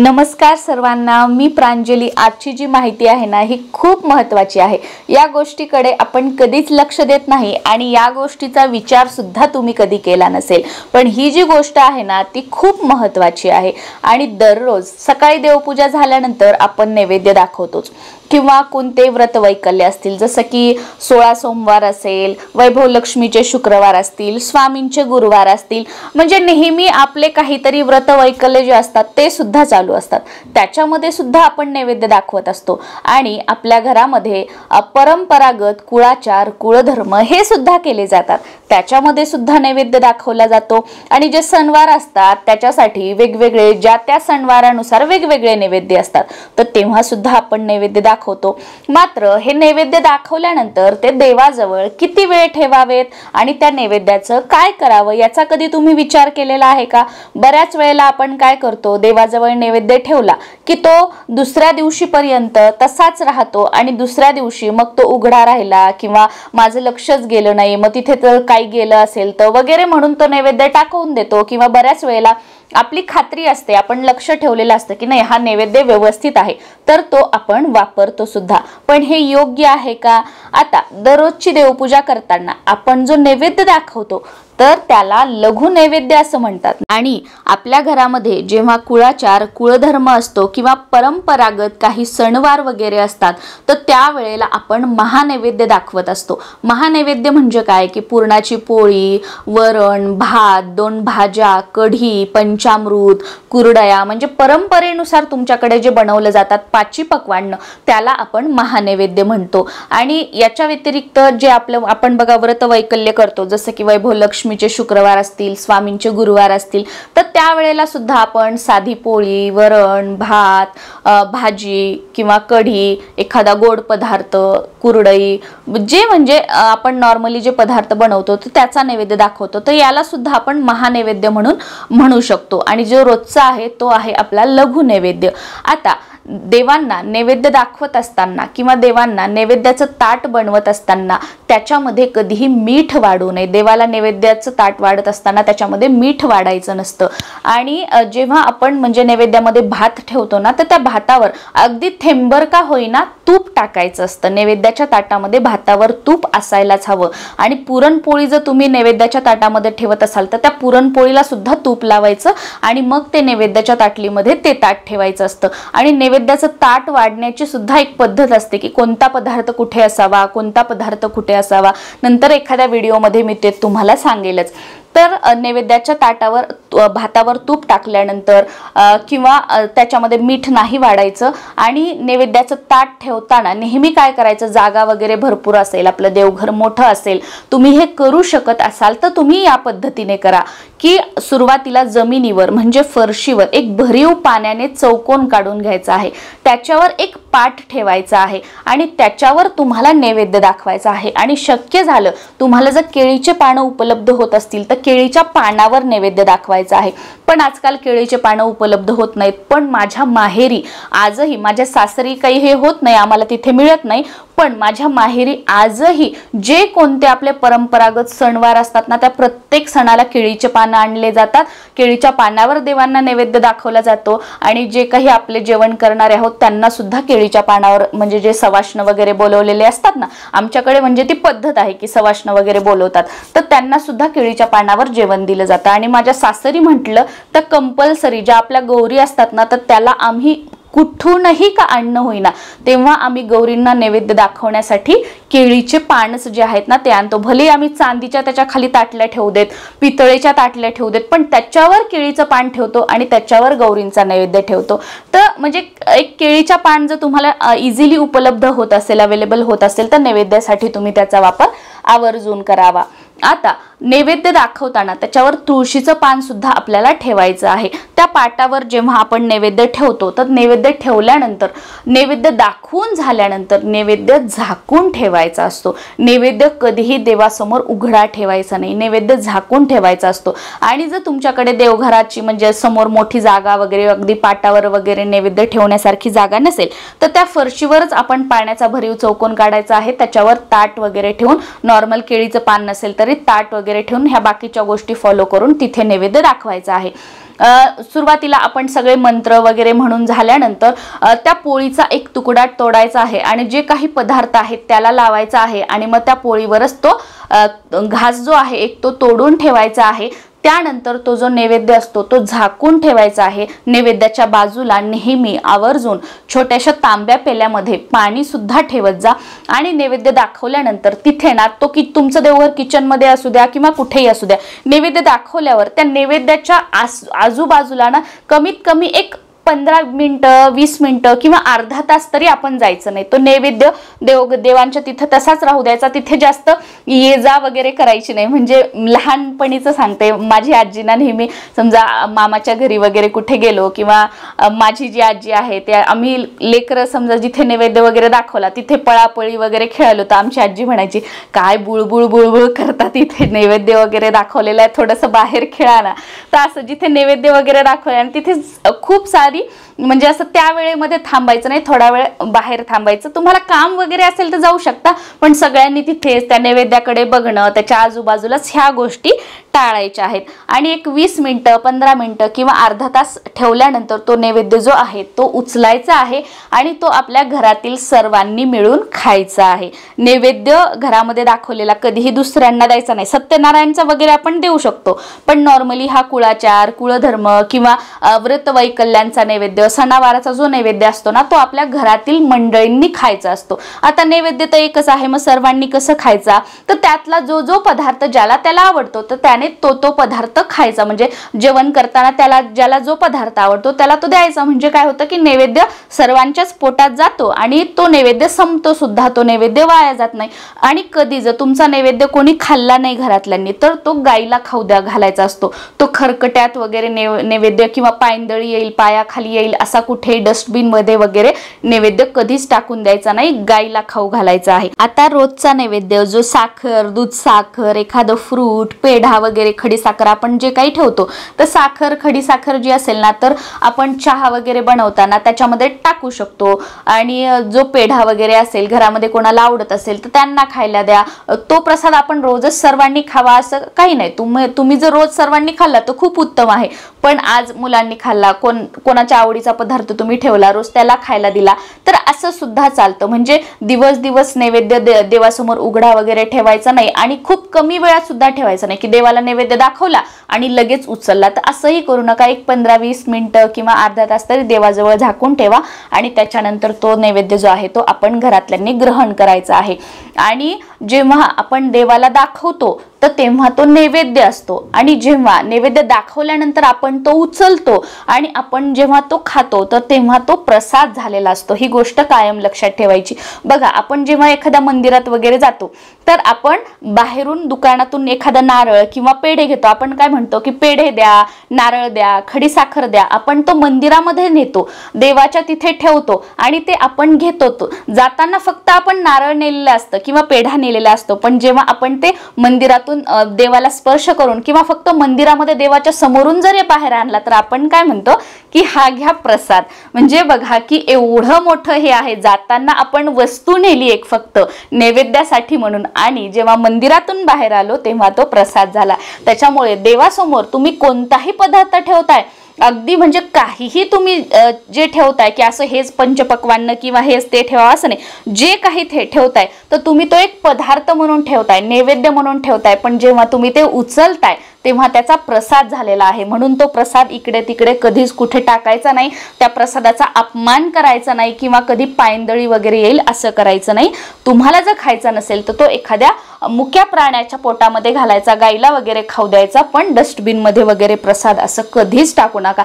नमस्कार सर्वांना. मी प्रांजली. आजची जी माहिती आहे ना ही खूप महत्त्वाची आहे. या गोष्टीकडे आपण कधीच लक्ष देत नाही आणि या गोष्टीचा विचार सुद्धा तुम्ही कधी केला नसेल. पण ही जी गोष्ट आहे ना ती खूप महत्त्वाची आहे. आणि दररोज सकाळी देवपूजा झाल्यानंतर आपण नैवेद्य दाखवतोच. किंवा कोणते व्रत वैकल्य असतील जसं की सोळा सोमवार असेल वैभव लक्ष्मीचे शुक्रवार असतील स्वामींचे गुरुवार असतील म्हणजे नेहमी आपले काहीतरी व्रत वैकल्य जे असतात ते सुद्धा चालू असतात. त्याच्यामध्ये सुद्धा आपण नैवेद्य दाखवत असतो. आणि आपल्या घरामध्ये परंपरागत कुळाचार कुळधर्म हे सुद्धा केले जातात. त्याच्यामध्ये सुद्धा नैवेद्य दाखवला जातो. आणि जे सणवार असतात त्याच्यासाठी वेगवेगळे ज्या त्या सणवारानुसार वेगवेगळे नैवेद्य असतात. तर तेव्हा सुद्धा आपण नैवेद्य दाखवतो. मात्र हे नैवेद्य दाखवल्यानंतर ते देवाजवळ किती वेळ ठेवावेत? आणि त्या नैवेद्याचं काय करावं? याचा कधी तुम्ही विचार केलेला आहे का? बऱ्याच वेळेला आपण काय करतो? देवाजवळ नैवेद्य ठेवला की तो दुसऱ्या दिवशीपर्यंत तसाच राहतो आणि दुसऱ्या दिवशी मग तो उघडा राहिला किंवा माझं लक्षच गेलं नाही मग तिथे तर काही गेलं असेल तर वगैरे म्हणून तो नैवेद्य टाकवून देतो किंवा बऱ्याच वेळेला आपली खात्री असते आपण लक्ष ठेवलेलं असतं की नाही हा नैवेद्य व्यवस्थित आहे तर तो आपण वापरतो सुद्धा. पण हे योग्य आहे का? आता दररोजची देवपूजा करताना आपण जो नैवेद्य दाखवतो तर त्याला लघु नैवेद्य असं म्हणतात. आणि आपल्या घरामध्ये जेव्हा कुळाचार कुळधर्म असतो किंवा परंपरागत काही सणवार वगैरे असतात तर त्यावेळेला आपण महानैवेद्य दाखवत असतो. महानैवेद्य म्हणजे काय? की पुरणाची पोळी वरण भात दोन भाज्या कढी पंचामृत कुरडया म्हणजे परंपरेनुसार तुमच्याकडे जे बनवलं जातात पाची पक्वान्न त्याला आपण महानैवेद्य म्हणतो. आणि याच्या व्यतिरिक्त जे आपलं आपण बघा व्रत वैकल्य करतो जसं की वैभव लक्ष्मीचे शुक्रवार असतील स्वामींचे गुरुवार असतील तर त्यावेळेला सुद्धा आपण साधी पोळी वरण भात भाजी किंवा कढी एखादा गोड पदार्थ कुरडई जे म्हणजे आपण नॉर्मली जे पदार्थ बनवतो तर त्याचा नैवेद्य दाखवतो. तर याला सुद्धा आपण महानैवेद्य म्हणून म्हणू शकतो. आणि जो रोजचा आहे तो आहे आपला लघु नैवेद्य. आता देवांना नैवेद्य दाखवत असताना किंवा देवांना नैवेद्याचं ताट बनवत असताना त्याच्यामध्ये कधीही मीठ वाढू नये. देवाला नैवेद्याचं ताट वाढत असताना त्याच्यामध्ये मीठ वाढायचं नसतं. आणि जेव्हा आपण म्हणजे नैवेद्यामध्ये भात ठेवतो ना तर त्या भातावर अगदी थेंबर का होईना तूप टाकायचं असतं. नैवेद्याच्या ताटामध्ये भातावर तूप असायलाच हवं. आणि पुरणपोळी जर तुम्ही नैवेद्याच्या ताटामध्ये ठेवत असाल तर त्या पुरणपोळीला सुद्धा तूप लावायचं आणि मग ते नैवेद्याच्या ताटलीमध्ये ते ताट ठेवायचं असतं. आणि नैवेद्य नैवेद्याचं ताट वाढण्याची सुद्धा एक पद्धत असते की कोणता पदार्थ कुठे असावा कोणता पदार्थ कुठे असावा. नंतर एखाद्या व्हिडिओमध्ये मी ते तुम्हाला सांगेलच. तर नैवेद्याच्या ताटावर भातावर तूप टाकल्यानंतर किंवा त्याच्यामध्ये मीठ नाही वाढायचं आणि नैवेद्याचं ताट ठेवताना नेहमी काय करायचं? जागा वगैरे भरपूर असेल आपलं देवघर मोठं असेल तुम्ही हे करू शकत असाल तर तुम्ही या पद्धतीने करा. की सुरुवातीला जमिनीवर म्हणजे फरशीवर एक भरीव पाण्याने चौकोन काढून घ्यायचा आहे. त्याच्यावर एक पाठ ठेवायचा आहे आणि त्याच्यावर तुम्हाला नैवेद्य दाखवायचा आहे. आणि शक्य झालं तुम्हाला जर केळीचे पानं उपलब्ध होत असतील तर केळीच्या पानावर नैवेद्य दाखवायचा आहे. पण आजकाल केळीचे पानं उपलब्ध होत नाहीत. पण माझ्या माहेरी आजही माझ्या सासरी काही हे होत नाही आम्हाला तिथे मिळत नाही. पण माझ्या माहेरी आजही जे कोणते आपले परंपरागत सणवार असतात ना त्या प्रत्येक सणाला केळीचे पानं आणले जातात. केळीच्या पानावर देवांना नैवेद्य दाखवला जातो. आणि जे काही आपले जेवण करणारे आहोत त्यांना सुद्धा केळीच्या पानावर म्हणजे जे सवाष्ण वगैरे बोलवलेले असतात ना आमच्याकडे म्हणजे ती पद्धत आहे की सवाष्ण वगैरे बोलवतात. तर त्यांना सुद्धा केळीच्या पानावर जेवण दिलं जातं. आणि माझ्या सासरी म्हटलं तर कंपल्सरी ज्या आपल्या गौरी असतात ना तर त्याला आम्ही कुठूनही का आणणं होईना. तेव्हा आम्ही गौरींना नैवेद्य दाखवण्यासाठी केळीचे पानच जे आहेत ना ते आणतो. भले आम्ही चांदीच्या त्याच्याखाली ताटल्या ठेवू देत पितळेच्या ताटल्या ठेवू देत पण त्याच्यावर केळीचं पान ठेवतो आणि त्याच्यावर गौरींचा नैवेद्य ठेवतो. तर म्हणजे एक केळीच्या पान जर तुम्हाला इझिली उपलब्ध होत असेल अवेलेबल होत असेल तर नैवेद्यासाठी तुम्ही त्याचा वापर आवर्जून करावा. आता नैवेद्य दाखवताना त्याच्यावर तुळशीचं पान सुद्धा आपल्याला ठेवायचं आहे. त्या पाटावर जेव्हा आपण नैवेद्य ठेवतो तर नैवेद्य ठेवल्यानंतर नैवेद्य दाखवून झाल्यानंतर नैवेद्य झाकून ठेवायचा असतो. नैवेद्य कधीही देवासमोर उघडा ठेवायचा नाही. नैवेद्य झाकून ठेवायचा असतो. आणि जर तुमच्याकडे देवघराची म्हणजे समोर मोठी जागा वगैरे अगदी पाटावर वगैरे नैवेद्य ठेवण्यासारखी जागा नसेल तर त्या फरशीवरच आपण पाण्याचा भरीव चौकोन काढायचा आहे. त्याच्यावर ताट वगैरे ठेवून नॉर्मल केळीचं पान नसेल तर ताट वगैरे ठेवून ह्या बाकीच्या गोष्टी फॉलो करून तिथे नैवेद्य दाखवायचा आहे. सुरुवातीला आपण सगळे मंत्र वगैरे म्हणून झाल्यानंतर त्या पोळीचा एक तुकडा तोडायचा आहे आणि जे काही पदार्थ आहेत त्याला लावायचा आहे आणि मग त्या पोळीवरच तो घास जो आहे एक तो तोडून ठेवायचा आहे. त्यानंतर तो जो नैवेद्य असतो तो झाकून ठेवायचा आहे. नैवेद्याच्या बाजूला नेहमी आवर्जून छोट्याशा तांब्या पेल्यामध्ये पाणी सुद्धा ठेवत जा. आणि नैवेद्य दाखवल्यानंतर तिथे ना तो की तुमचं देवघर किचनमध्ये असू द्या किंवा कुठेही असू द्या नैवेद्य दाखवल्यावर त्या नैवेद्याच्या आस आजूबाजूला ना कमीत कमी एक पंधरा मिनटं वीस मिनटं किंवा अर्धा तास तरी आपण जायचं नाही. तो नैवेद्य देव देवांच्या तिथं तसाच राहू द्यायचा. तिथे जास्त ये जा वगैरे करायची नाही. म्हणजे लहानपणीचं सांगते. माझी आजीना नेहमी समजा मामाच्या घरी वगैरे कुठे गेलो किंवा माझी जी आजी आहे त्या आम्ही लेकरं समजा जिथे नैवेद्य वगैरे दाखवला तिथे पळापळी वगैरे खेळलो तर आमची आजी म्हणायची काय बुळबुळ बुळबुळ करतात तिथे नैवेद्य वगैरे दाखवलेलं आहे. थोडंसं बाहेर खेळा ना. तर असं जिथे नैवेद्य वगैरे दाखवले आणि तिथे खूप सारी série म्हणजे असं त्या वेळेमध्ये थांबायचं नाही थोडा वेळ बाहेर थांबायचं. तुम्हाला काम वगैरे असेल तर जाऊ शकता पण सगळ्यांनी तिथेच त्या नैवेद्याकडे बघणं त्याच्या आजूबाजूलाच ह्या गोष्टी टाळायच्या आहेत. आणि एक वीस मिनटं पंधरा मिनटं किंवा अर्धा तास ठेवल्यानंतर तो नैवेद्य जो आहे तो उचलायचा आहे आणि तो आपल्या घरातील सर्वांनी मिळून खायचा आहे. नैवेद्य घरामध्ये दाखवलेला कधीही दुसऱ्यांना द्यायचा नाही. सत्यनारायणचा वगैरे आपण देऊ शकतो. पण नॉर्मली हा कुळाचार कुळधर्म किंवा व्रत वैकल्यांचा नैवेद्य सणावाराचा जो नैवेद्य असतो ना तो आपल्या घरातील मंडळींनी खायचा असतो. आता नैवेद्य तर एकच आहे मग सर्वांनी कसं खायचा? तर त्यातला जो जो पदार्थ ज्याला त्याला आवडतो तर त्याने तो तो पदार्थ खायचा. म्हणजे जेवण करताना त्याला ज्याला जो पदार्थ आवडतो त्याला तो द्यायचा. म्हणजे काय होतं की नैवेद्य सर्वांच्याच पोटात जातो आणि तो नैवेद्य संपतो सुद्धा. तो नैवेद्य वाया जात नाही. आणि कधी जर तुमचा नैवेद्य कोणी खाल्ला नाही घरातल्यांनी तर तो गाईला खाऊ द्या घालायचा असतो. तो खरकट्यात वगैरे नैवेद्य किंवा पायंदळी येईल पायाखाली येईल असा कुठे डस्टबिनमध्ये वगैरे नैवेद्य कधीच टाकून द्यायचा नाही गाईला खाऊ घालायचा आहे. आता रोजचा नैवेद्य जो साखर दूध साखर एखादं फ्रूट पेढा वगैरे खडीसाखर आपण जे काही ठेवतो तर साखर खडीसाखर जी असेल ना तर आपण चहा वगैरे बनवताना त्याच्यामध्ये टाकू शकतो. आणि जो पेढा वगैरे असेल घरामध्ये कोणाला आवडत असेल तर त्यांना खायला द्या. तो प्रसाद आपण रोजच सर्वांनी खावा असं काही नाही. तुम्ही तुम्ही जर रोज सर्वांनी खाल्ला तर खूप उत्तम आहे. पण आज मुलांनी खाल्ला कोण कोणाच्या आवडीचा पदार्थ तुम्ही ठेवला रोज त्याला खायला दिला तर असं सुद्धा चालतं. म्हणजे दिवस दिवस नैवेद्य देवासमोर उघडा वगैरे ठेवायचा नाही आणि खूप कमी वेळात सुद्धा ठेवायचा नाही की देवाला नैवेद्य दाखवला आणि लगेच उचलला. तर असंही करू नका. एक पंधरा वीस मिनिटं किंवा अर्धा तास तरी देवाजवळ झाकून ठेवा आणि त्याच्यानंतर तो नैवेद्य जो आहे तो आपण घरातल्यांनी ग्रहण करायचा आहे. आणि जेव्हा आपण देवाला दाखवतो तर तेव्हा तो नैवेद्य असतो. आणि जेव्हा नैवेद्य दाखवल्यानंतर आपण तो उचलतो आणि आपण जेव्हा तो खातो तर तेव्हा तो प्रसाद झालेला असतो. ही गोष्ट कायम लक्षात ठेवायची. बघा आपण जेव्हा एखाद्या मंदिरात वगैरे जातो तर आपण बाहेरून दुकानातून एखादा नारळ किंवा पेढे घेतो. आपण काय म्हणतो की पेढे द्या नारळ द्या खडी साखर द्या. आपण तो मंदिरामध्ये नेतो देवाच्या तिथे ठेवतो आणि ते आपण घेतो. जाताना फक्त आपण नारळ नेलेलं असतं किंवा पेढा नेलेला असतो. पण जेव्हा आपण ते मंदिरात देवाला स्पर्श करून किंवा फक्त मंदिरामध्ये देवाच्या समोरून जर बाहेर आणला तर आपण काय म्हणतो की हा घ्या प्रसाद. म्हणजे बघा की एवढं मोठं हे आहे जाताना आपण वस्तू नेली एक फक्त नैवेद्यासाठी म्हणून. आणि जेव्हा मंदिरातून बाहेर आलो तेव्हा तो प्रसाद झाला. त्याच्यामुळे देवासमोर तुम्ही कोणताही पदार्थ ठेवताय अगदी म्हणजे काहीही तुम्ही जे ठेवताय की असं हेच पंचपक्वान्न किंवा हेच ते ठेवा असं नाही. जे काही ते ठेवताय तर तुम्ही तो एक पदार्थ म्हणून ठेवताय नैवेद्य म्हणून ठेवताय पण जेव्हा तुम्ही ते उचलताय तेव्हा त्याचा प्रसाद झालेला आहे. म्हणून तो प्रसाद इकडे तिकडे कधीच कुठे टाकायचा नाही. त्या प्रसादाचा अपमान करायचा नाही किंवा कधी पायंदळी वगैरे येईल असं करायचं नाही. तुम्हाला जर खायचा नसेल तर तो एखाद्या मुक्या प्राण्याच्या पोटामध्ये घालायचा गाईला वगैरे खाऊ द्यायचा पण डस्टबिनमध्ये वगैरे प्रसाद असं कधीच टाकू नका.